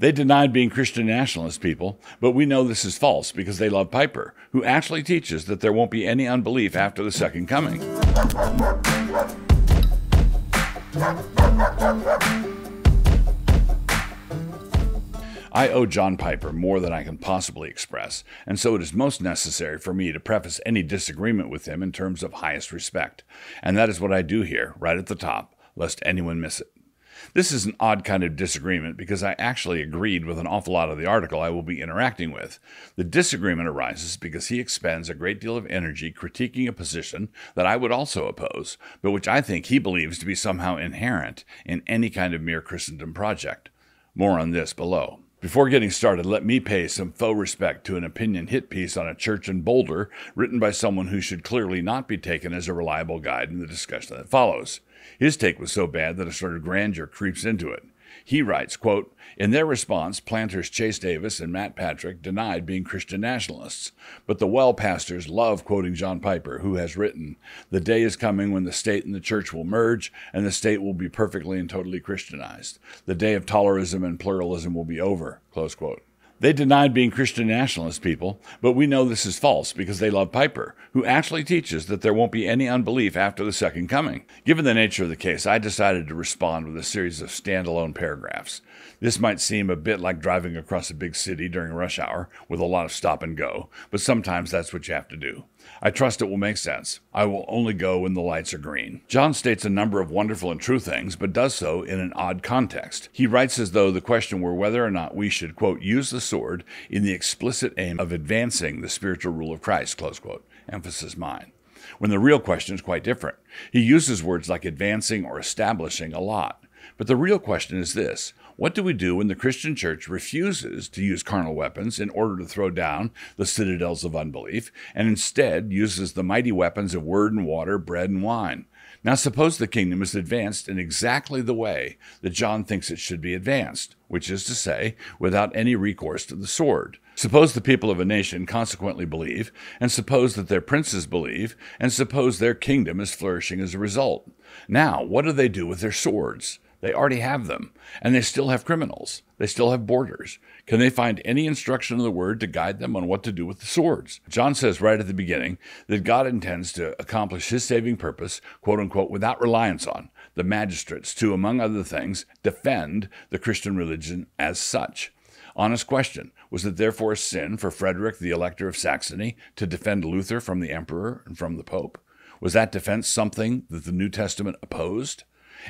They denied being Christian nationalist people, but we know this is false because they love Piper, who actually teaches that there won't be any unbelief after the second coming. I owe John Piper more than I can possibly express, and so it is most necessary for me to preface any disagreement with him in terms of highest respect. And that is what I do here, right at the top, lest anyone miss it. This is an odd kind of disagreement because I actually agreed with an awful lot of the article I will be interacting with. The disagreement arises because he expends a great deal of energy critiquing a position that I would also oppose, but which I think he believes to be somehow inherent in any kind of mere Christendom project. More on this below. Before getting started, let me pay some faux respect to an opinion hit piece on a church in Boulder written by someone who should clearly not be taken as a reliable guide in the discussion that follows. His take was so bad that a sort of grandeur creeps into it. He writes, quote, In their response, planters Chase Davis and Matt Patrick denied being Christian nationalists. But the well pastors love quoting John Piper, who has written, The day is coming when the state and the church will merge, and the state will be perfectly and totally Christianized. The day of tolerism and pluralism will be over. Close quote. They denied being Christian nationalist people, but we know this is false because they love Piper, who actually teaches that there won't be any unbelief after the second coming. Given the nature of the case, I decided to respond with a series of standalone paragraphs. This might seem a bit like driving across a big city during rush hour with a lot of stop and go, but sometimes that's what you have to do. I trust it will make sense. I will only go when the lights are green. John states a number of wonderful and true things, but does so in an odd context. He writes as though the question were whether or not we should, quote, use the sword in the explicit aim of advancing the spiritual rule of Christ, close quote. Emphasis mine when the real question is quite different. He uses words like advancing or establishing a lot. But the real question is this what do we do when the Christian church refuses to use carnal weapons in order to throw down the citadels of unbelief and instead uses the mighty weapons of word and water, bread and wine? Now, suppose the kingdom is advanced in exactly the way that John thinks it should be advanced, which is to say, without any recourse to the sword. Suppose the people of a nation consequently believe, and suppose that their princes believe, and suppose their kingdom is flourishing as a result. Now, what do they do with their swords? They already have them, and they still have criminals. They still have borders. Can they find any instruction in the Word to guide them on what to do with the swords? John says right at the beginning that God intends to accomplish his saving purpose, quote unquote, without reliance on the magistrates to, among other things, defend the Christian religion as such. Honest question Was it therefore a sin for Frederick, the Elector of Saxony, to defend Luther from the Emperor and from the Pope? Was that defense something that the New Testament opposed?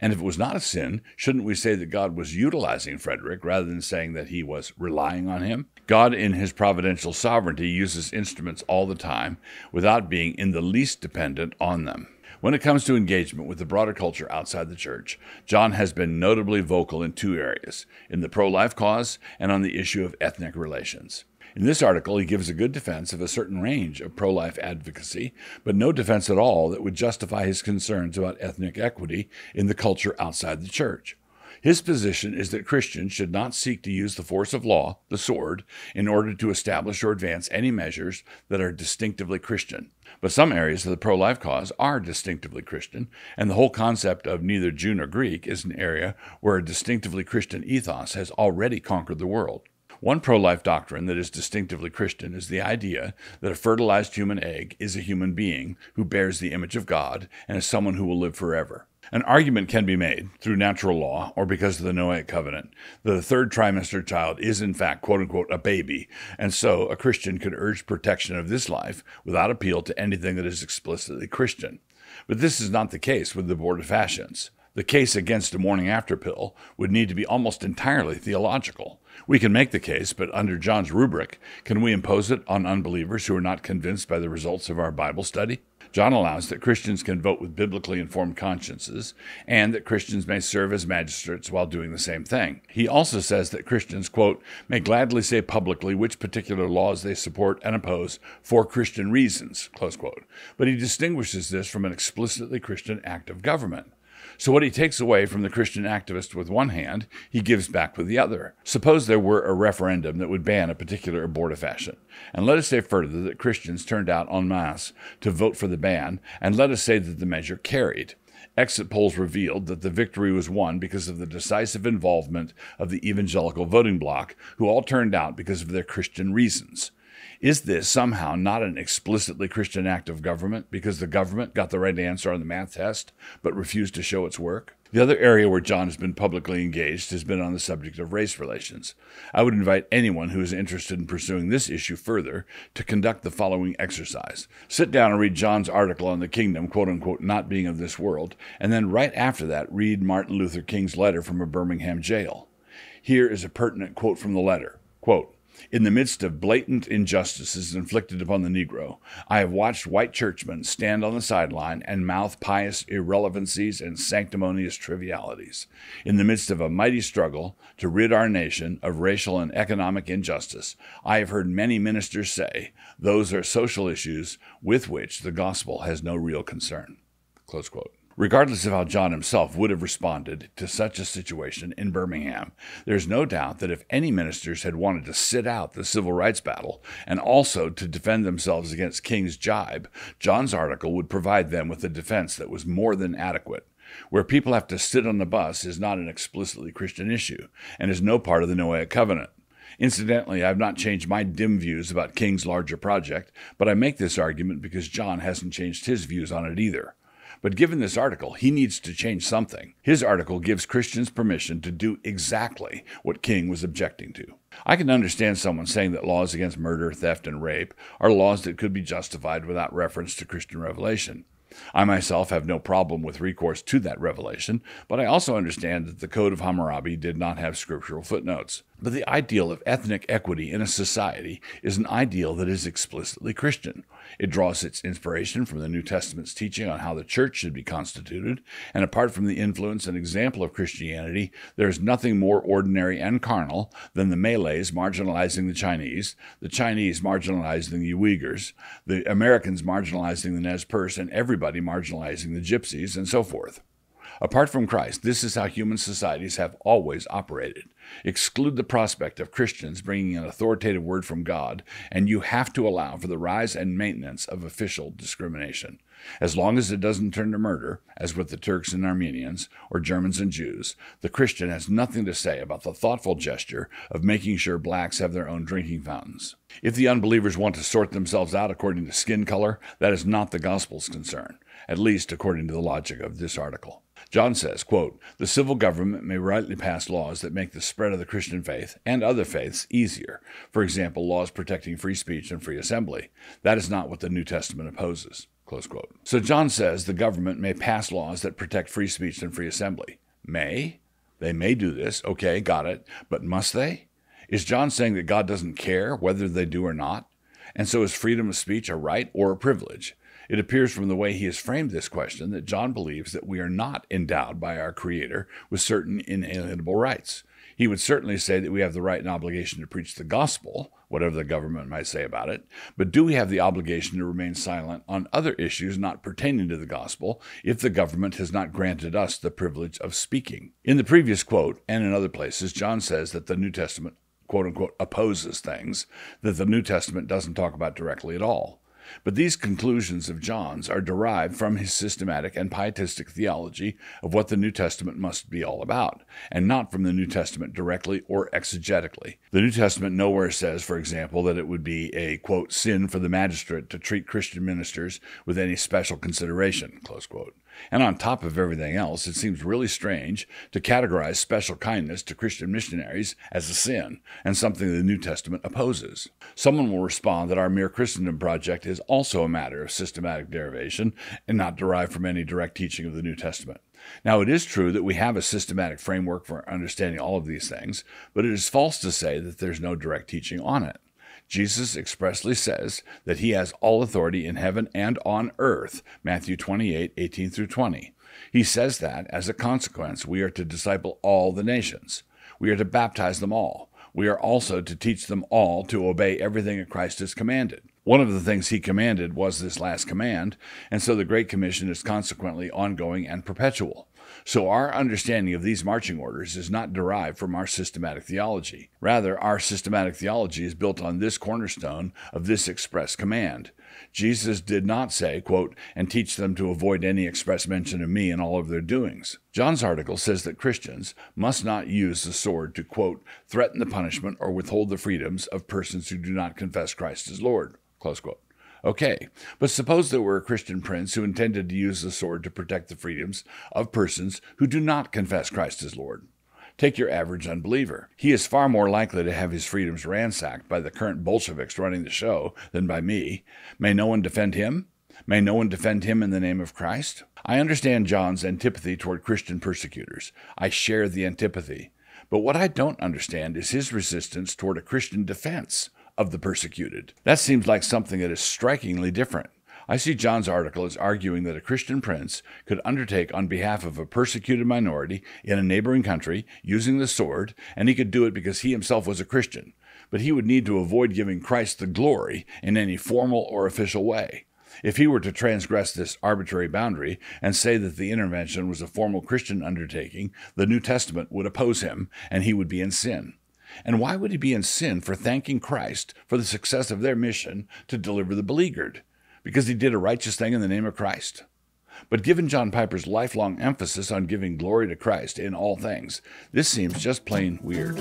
And if it was not a sin, shouldn't we say that God was utilizing Frederick rather than saying that he was relying on him? God, in his providential sovereignty, uses instruments all the time without being in the least dependent on them. When it comes to engagement with the broader culture outside the church, John has been notably vocal in two areas in the pro life cause and on the issue of ethnic relations. In this article, he gives a good defense of a certain range of pro life advocacy, but no defense at all that would justify his concerns about ethnic equity in the culture outside the church. His position is that Christians should not seek to use the force of law, the sword, in order to establish or advance any measures that are distinctively Christian. But some areas of the pro life cause are distinctively Christian, and the whole concept of neither Jew nor Greek is an area where a distinctively Christian ethos has already conquered the world. One pro life doctrine that is distinctively Christian is the idea that a fertilized human egg is a human being who bears the image of God and is someone who will live forever. An argument can be made, through natural law or because of the Noahic covenant, that a third trimester child is in fact, quote unquote, a baby, and so a Christian could urge protection of this life without appeal to anything that is explicitly Christian. But this is not the case with the abortifacients. The case against a morning after pill would need to be almost entirely theological. We can make the case, but under John's rubric, can we impose it on unbelievers who are not convinced by the results of our Bible study? John allows that Christians can vote with biblically informed consciences and that Christians may serve as magistrates while doing the same thing. He also says that Christians, quote, may gladly say publicly which particular laws they support and oppose for Christian reasons, close quote. But he distinguishes this from an explicitly Christian act of government. So, what he takes away from the Christian activist with one hand, he gives back with the other. Suppose there were a referendum that would ban a particular abortifacient. And let us say further that Christians turned out en masse to vote for the ban, and let us say that the measure carried. Exit polls revealed that the victory was won because of the decisive involvement of the evangelical voting bloc, who all turned out because of their Christian reasons. Is this somehow not an explicitly Christian act of government because the government got the right answer on the math test but refused to show its work? The other area where John has been publicly engaged has been on the subject of race relations. I would invite anyone who is interested in pursuing this issue further to conduct the following exercise. Sit down and read John's article on the kingdom, quote unquote, not being of this world, and then right after that, read Martin Luther King's letter from a Birmingham jail. Here is a pertinent quote from the letter. Quote, in the midst of blatant injustices inflicted upon the Negro, I have watched white churchmen stand on the sideline and mouth pious irrelevancies and sanctimonious trivialities. In the midst of a mighty struggle to rid our nation of racial and economic injustice, I have heard many ministers say those are social issues with which the gospel has no real concern. Close quote. Regardless of how John himself would have responded to such a situation in Birmingham, there's no doubt that if any ministers had wanted to sit out the civil rights battle and also to defend themselves against King's jibe, John's article would provide them with a defense that was more than adequate. Where people have to sit on the bus is not an explicitly Christian issue and is no part of the Noahic covenant. Incidentally, I've not changed my dim views about King's larger project, but I make this argument because John hasn't changed his views on it either. But given this article, he needs to change something. His article gives Christians permission to do exactly what King was objecting to. I can understand someone saying that laws against murder, theft, and rape are laws that could be justified without reference to Christian revelation. I myself have no problem with recourse to that revelation, but I also understand that the Code of Hammurabi did not have scriptural footnotes. But the ideal of ethnic equity in a society is an ideal that is explicitly Christian. It draws its inspiration from the New Testament's teaching on how the church should be constituted, and apart from the influence and example of Christianity, there is nothing more ordinary and carnal than the Malays marginalizing the Chinese, the Chinese marginalizing the Uyghurs, the Americans marginalizing the Nez Perce, and everybody marginalizing the Gypsies, and so forth. Apart from Christ, this is how human societies have always operated. Exclude the prospect of Christians bringing an authoritative word from God, and you have to allow for the rise and maintenance of official discrimination. As long as it doesn't turn to murder, as with the Turks and Armenians, or Germans and Jews, the Christian has nothing to say about the thoughtful gesture of making sure blacks have their own drinking fountains. If the unbelievers want to sort themselves out according to skin color, that is not the gospel's concern, at least according to the logic of this article. John says, quote, The civil government may rightly pass laws that make the spread of the Christian faith and other faiths easier. For example, laws protecting free speech and free assembly. That is not what the New Testament opposes. Close quote. So John says the government may pass laws that protect free speech and free assembly. May? They may do this. Okay, got it. But must they? Is John saying that God doesn't care whether they do or not? And so is freedom of speech a right or a privilege? It appears from the way he has framed this question that John believes that we are not endowed by our Creator with certain inalienable rights. He would certainly say that we have the right and obligation to preach the gospel, whatever the government might say about it, but do we have the obligation to remain silent on other issues not pertaining to the gospel if the government has not granted us the privilege of speaking? In the previous quote, and in other places, John says that the New Testament quote unquote opposes things that the New Testament doesn't talk about directly at all. But these conclusions of John's are derived from his systematic and pietistic theology of what the New Testament must be all about, and not from the New Testament directly or exegetically. The New Testament nowhere says, for example, that it would be a, quote, sin for the magistrate to treat Christian ministers with any special consideration, close quote. And on top of everything else, it seems really strange to categorize special kindness to Christian missionaries as a sin and something the New Testament opposes. Someone will respond that our Mere Christendom project is also a matter of systematic derivation and not derived from any direct teaching of the New Testament. Now, it is true that we have a systematic framework for understanding all of these things, but it is false to say that there's no direct teaching on it. Jesus expressly says that he has all authority in heaven and on earth, Matthew 28 18 through 20. He says that, as a consequence, we are to disciple all the nations. We are to baptize them all. We are also to teach them all to obey everything that Christ has commanded. One of the things he commanded was this last command, and so the Great Commission is consequently ongoing and perpetual. So our understanding of these marching orders is not derived from our systematic theology. Rather, our systematic theology is built on this cornerstone of this express command. Jesus did not say, quote, and teach them to avoid any express mention of me in all of their doings. John's article says that Christians must not use the sword to, quote, threaten the punishment or withhold the freedoms of persons who do not confess Christ as Lord, close quote. Okay, but suppose there were a Christian prince who intended to use the sword to protect the freedoms of persons who do not confess Christ as Lord. Take your average unbeliever. He is far more likely to have his freedoms ransacked by the current Bolsheviks running the show than by me. May no one defend him? May no one defend him in the name of Christ? I understand John's antipathy toward Christian persecutors. I share the antipathy. But what I don't understand is his resistance toward a Christian defense of the persecuted. That seems like something that is strikingly different. I see John's article as arguing that a Christian prince could undertake on behalf of a persecuted minority in a neighboring country using the sword, and he could do it because he himself was a Christian. But he would need to avoid giving Christ the glory in any formal or official way. If he were to transgress this arbitrary boundary and say that the intervention was a formal Christian undertaking, the New Testament would oppose him, and he would be in sin. And why would he be in sin for thanking Christ for the success of their mission to deliver the beleaguered? Because he did a righteous thing in the name of Christ. But given John Piper's lifelong emphasis on giving glory to Christ in all things, this seems just plain weird.